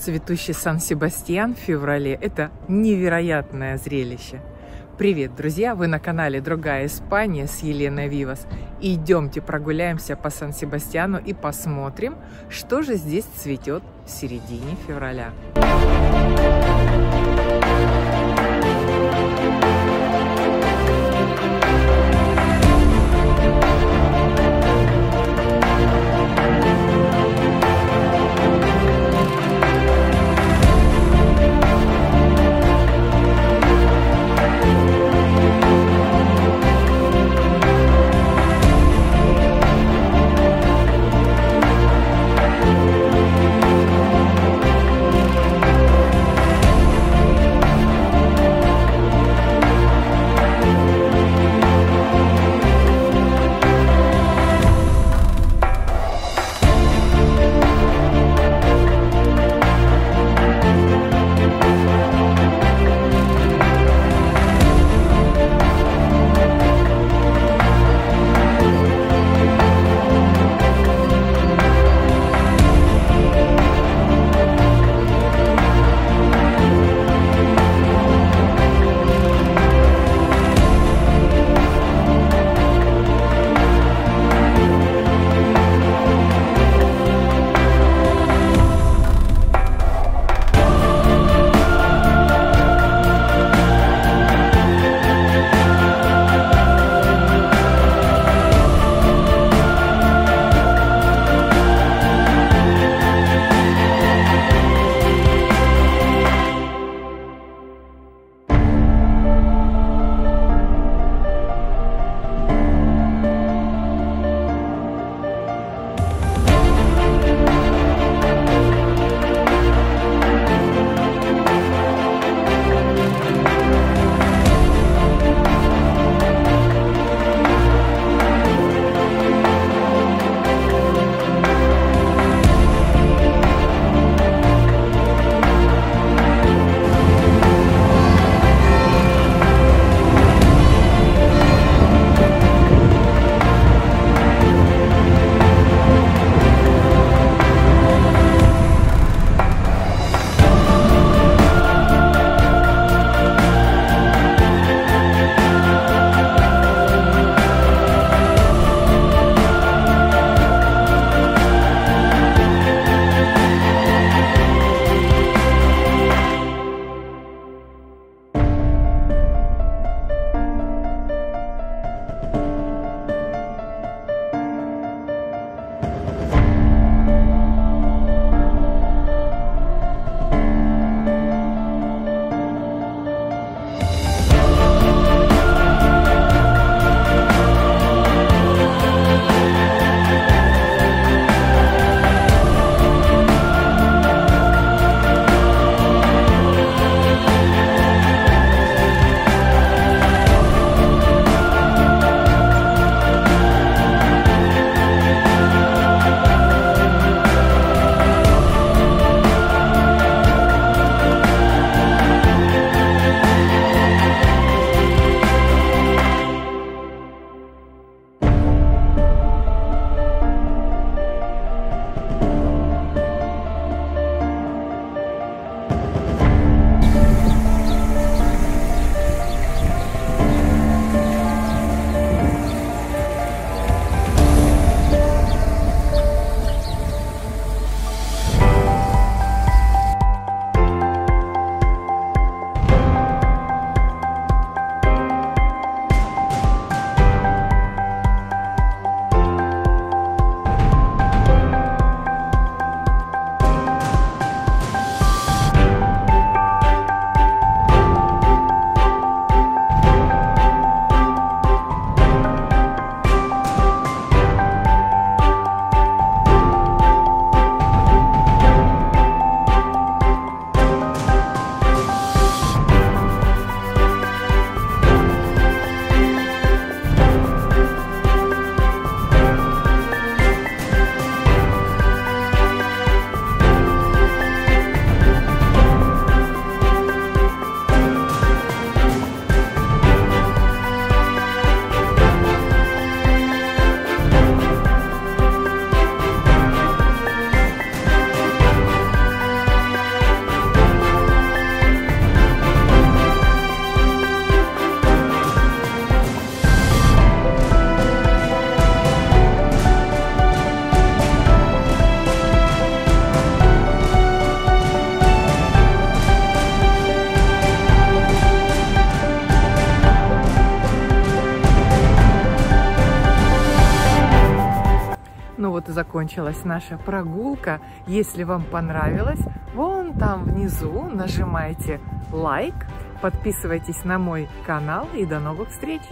Цветущий Сан-Себастьян в феврале – это невероятное зрелище. Привет, друзья! Вы на канале «Другая Испания» с Еленой Вивас. идемте прогуляемся по Сан-Себастьяну и посмотрим, что же здесь цветет в середине февраля. Закончилась наша прогулка. Если вам понравилось, вон там внизу нажимайте лайк, подписывайтесь на мой канал и до новых встреч!